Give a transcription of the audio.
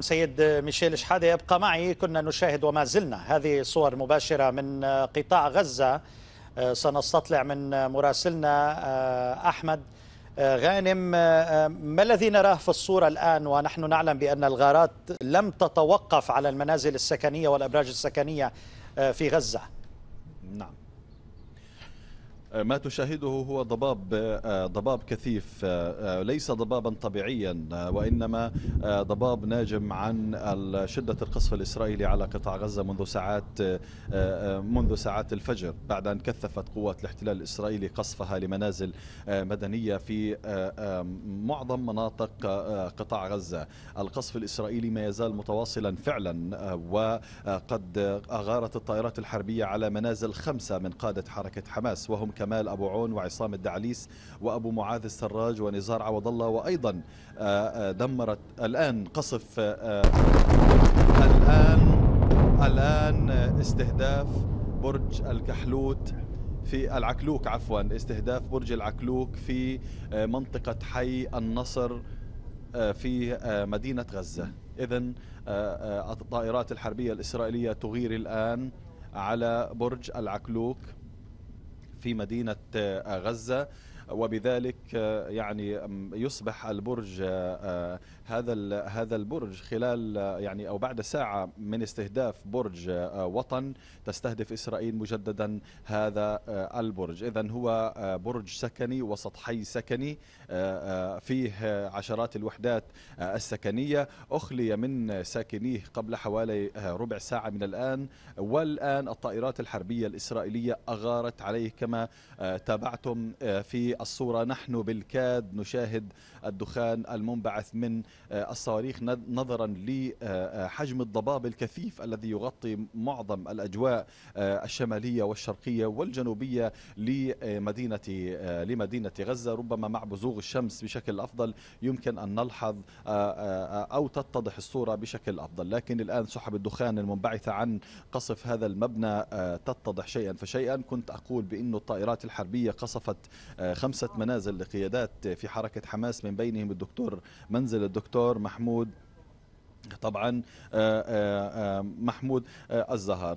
سيد ميشيل شحادة يبقى معي كنا نشاهد وما زلنا. هذه صور مباشرة من قطاع غزة. سنستطلع من مراسلنا أحمد. غانم ما الذي نراه في الصورة الآن؟ ونحن نعلم بأن الغارات لم تتوقف على المنازل السكنية والأبراج السكنية في غزة. نعم. ما تشاهده هو ضباب ضباب كثيف. ليس ضبابا طبيعيا وإنما ضباب ناجم عن شده القصف الإسرائيلي على قطاع غزة منذ ساعات منذ ساعات الفجر بعد أن كثفت قوات الاحتلال الإسرائيلي قصفها لمنازل مدنية في معظم مناطق قطاع غزة. القصف الإسرائيلي ما يزال متواصلا فعلا وقد أغارت الطائرات الحربية على منازل خمسة من قادة حركة حماس وهم كمال أبو عون وعصام الدعليس وأبو معاذ السراج ونزار عوض الله. وأيضا دمرت الآن قصف الآن الآن استهداف برج الكحلوت في العكلوك عفوا استهداف برج العكلوك في منطقة حي النصر في مدينة غزة. إذا الطائرات الحربية الإسرائيلية تغير الآن على برج العكلوك. في مدينة غزة. وبذلك يعني يصبح البرج هذا هذا البرج خلال يعني أو بعد ساعة من استهداف برج وطن تستهدف إسرائيل مجددا هذا البرج. اذا هو برج سكني وسط حي سكني فيه عشرات الوحدات السكنية. أخلي من ساكنيه قبل حوالي ربع ساعة من الآن. والآن الطائرات الحربية الإسرائيلية أغارت عليه كما تابعتم في الصورة. نحن بالكاد نشاهد الدخان المنبعث من الصواريخ نظرا لحجم الضباب الكثيف الذي يغطي معظم الأجواء الشمالية والشرقية والجنوبية لمدينة لمدينة غزة. ربما مع بزوغ الشمس بشكل أفضل يمكن أن نلحظ أو تتضح الصورة بشكل أفضل. لكن الآن سحب الدخان المنبعثه عن قصف هذا المبنى تتضح شيئا. فشيئا كنت أقول بانه الطائرات الحربية قصفت خمسة منازل لقيادات في حركة حماس من بينهم الدكتور منزل الدكتور محمود طبعا محمود الزهار.